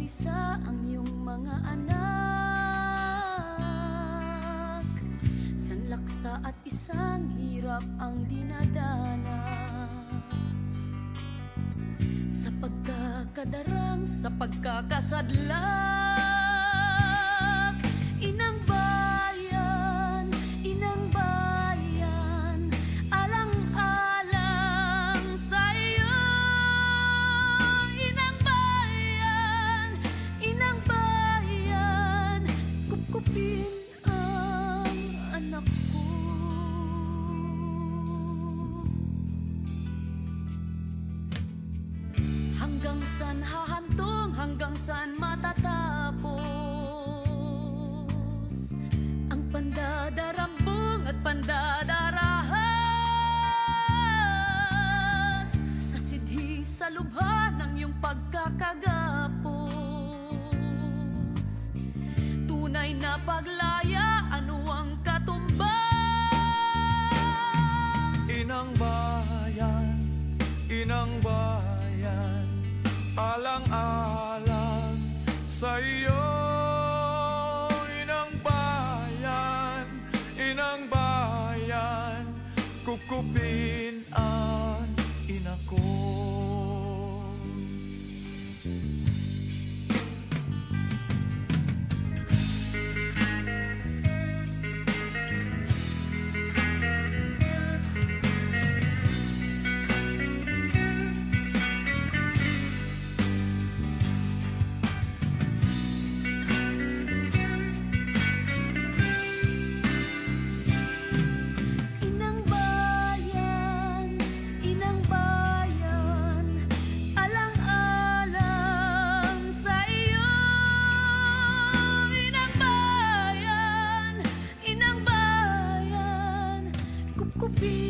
mag-isa ang iyong mga anak. Sanlaksa at isang hirap ang dinadanas. Sa pagkakadarang, sa pagkakasadlak Hanggang saan hahantong, hanggang saan matatapos? Ang pandadarambong at pandadarahas. Sa sidhi sa lubha ng iyong pagkakagapos. Tunay na paglaya, ano ang katumbas? Inang bayan, inang bayan Alang-alang sa iyo Inang bayan, inang bayan Kukupin ang ina ko coupé.